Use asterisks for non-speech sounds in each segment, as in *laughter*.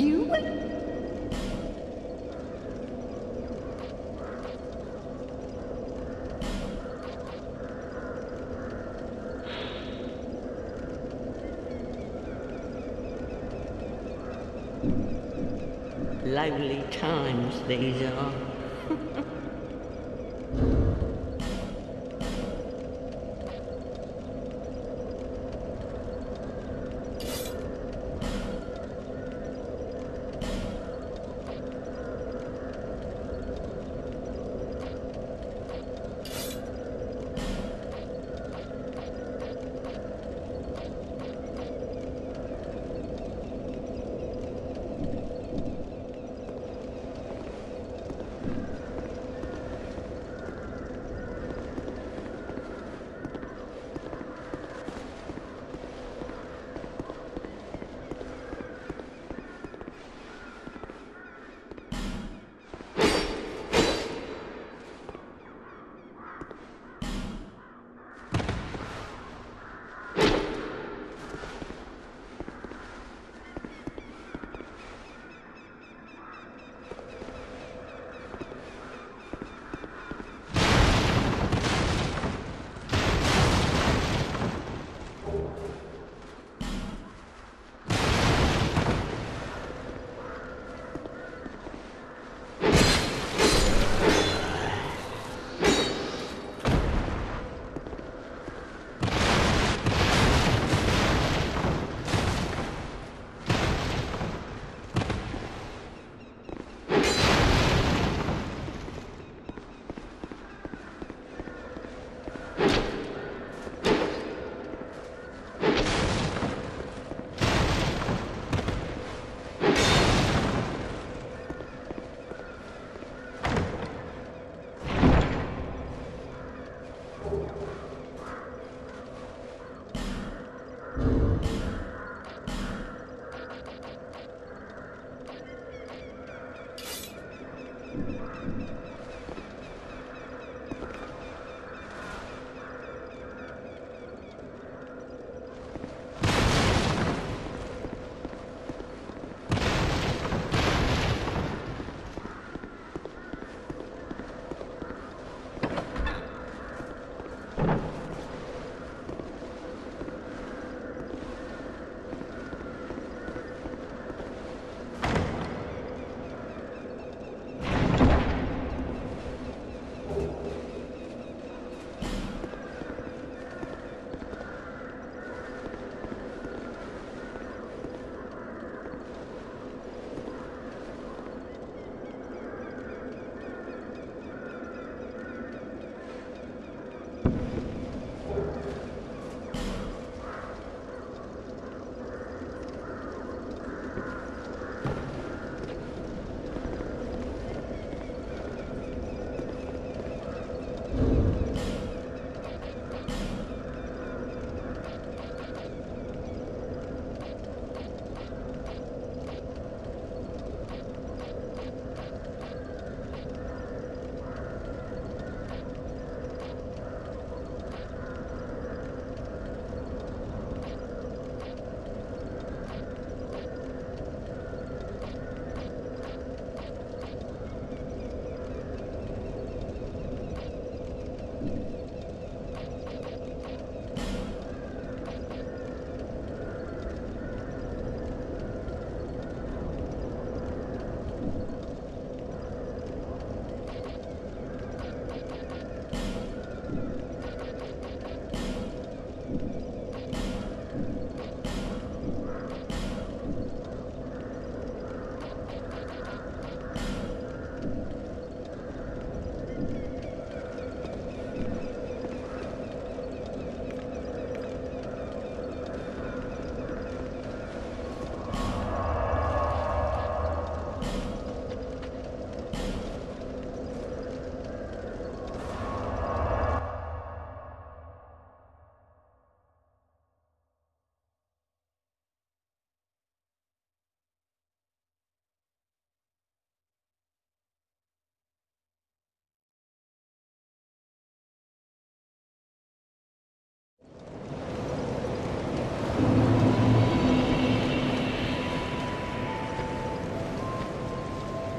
You? Lively times these are.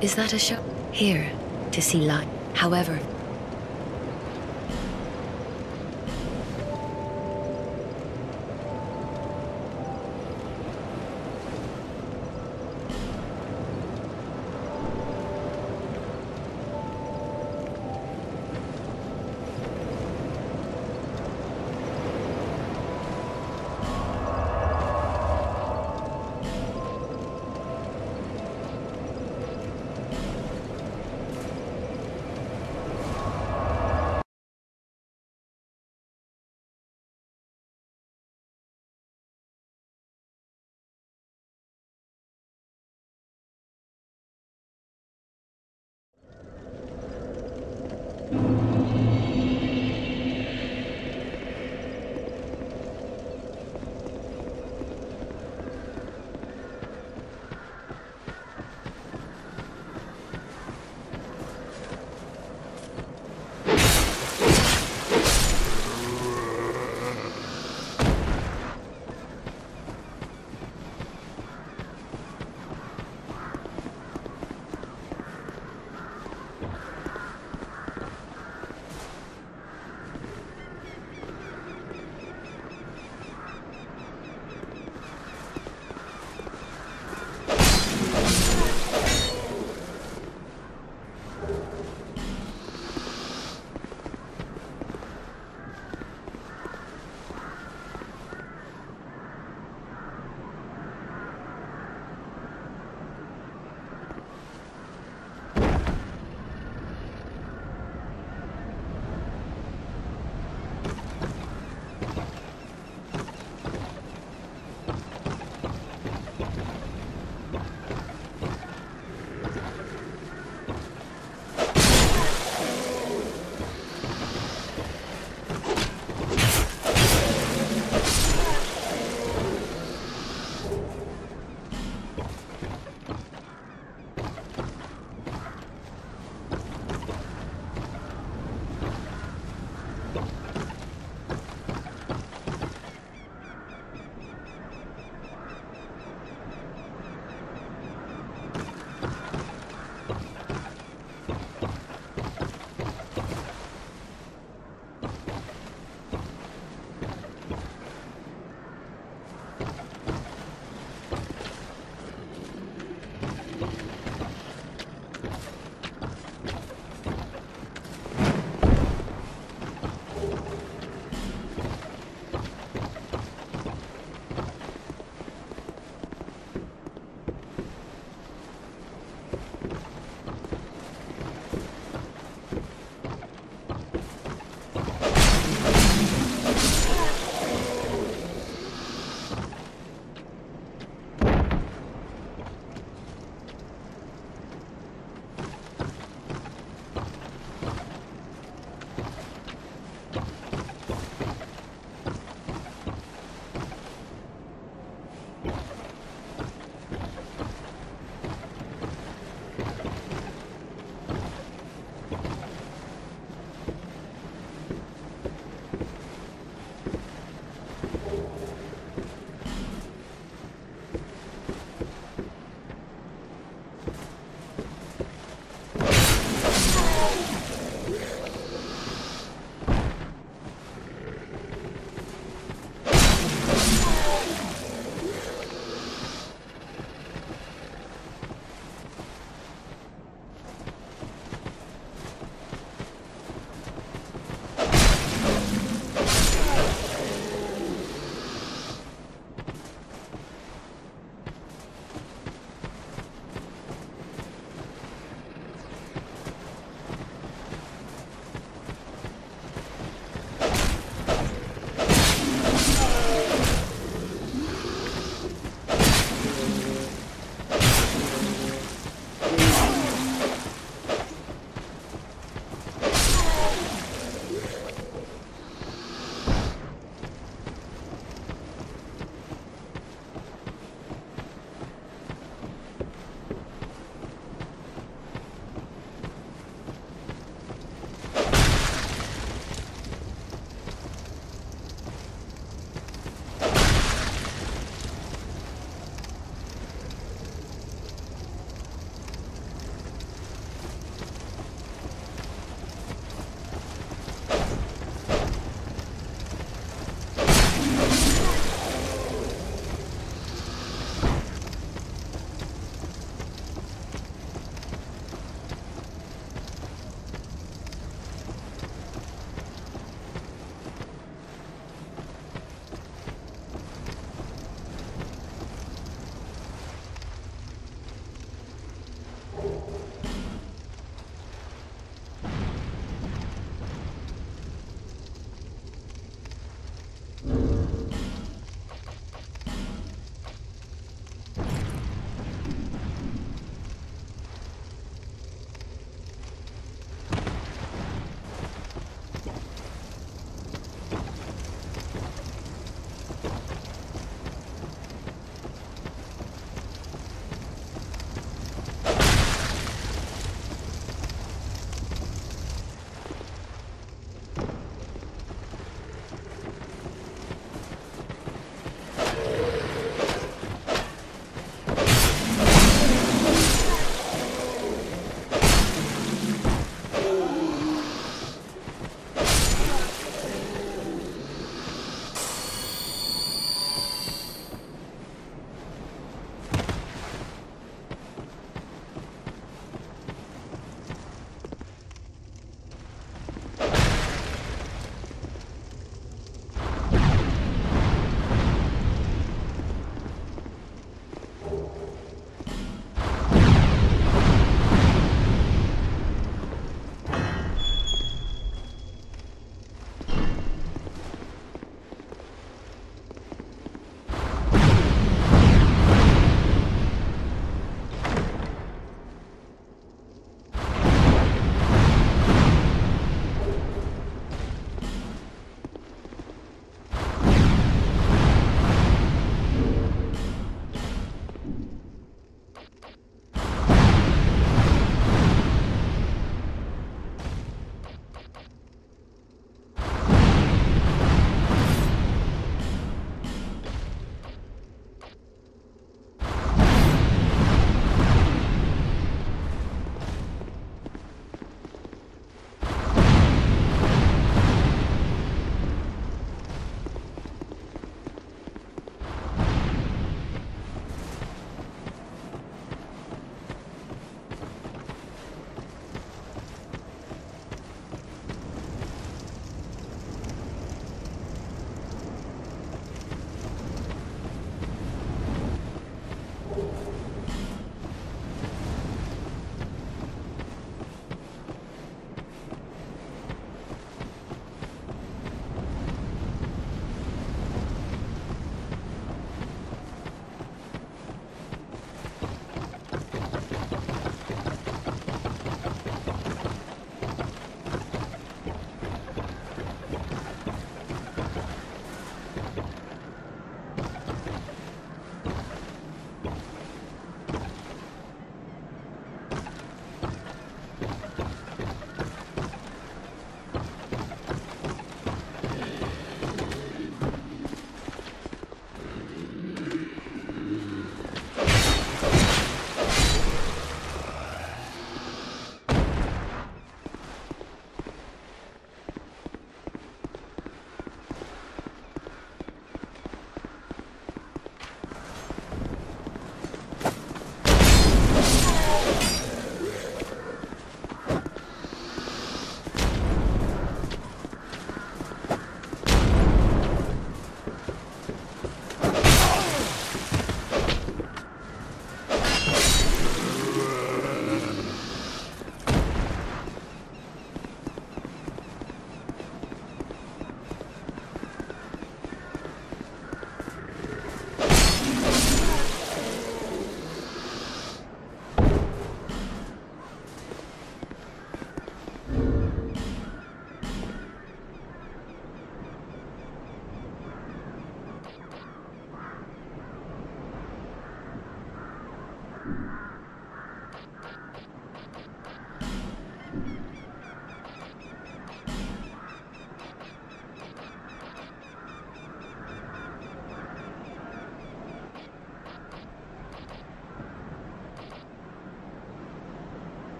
Is that a show? Here, to see light. However,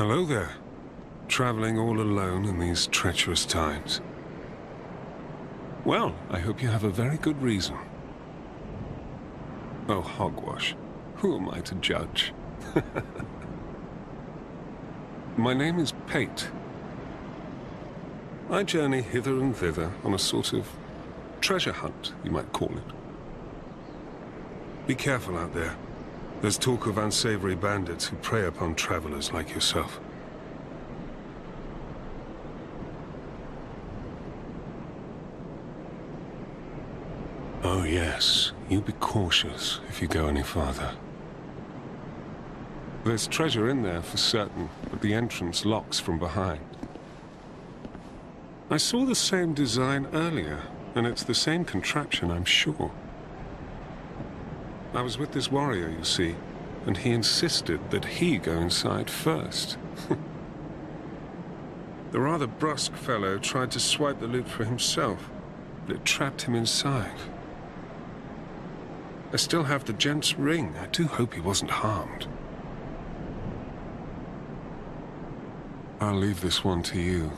Hello there. Traveling all alone in these treacherous times. Well, I hope you have a very good reason. Oh, hogwash. Who am I to judge? *laughs* My name is Pate. I journey hither and thither on a sort of treasure hunt, you might call it. Be careful out there. There's talk of unsavory bandits who prey upon travelers like yourself. Oh yes, you be cautious if you go any farther. There's treasure in there for certain, but the entrance locks from behind. I saw the same design earlier, and it's the same contraption, I'm sure. I was with this warrior, you see, and he insisted that he go inside first. *laughs* the rather brusque fellow tried to swipe the loot for himself, but it trapped him inside. I still have the gent's ring. I do hope he wasn't harmed. I'll leave this one to you.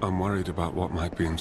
I'm worried about what might be in...